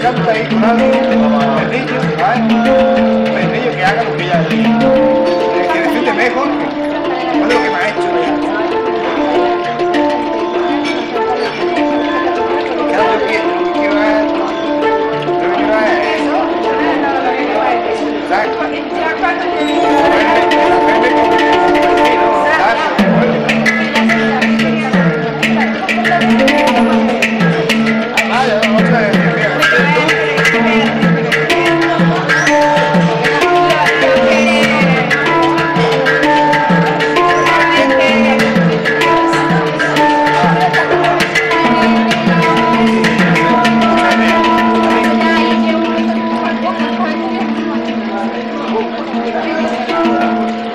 encanta ir con que haga lo que ella. El cerecita mejor. Thank you.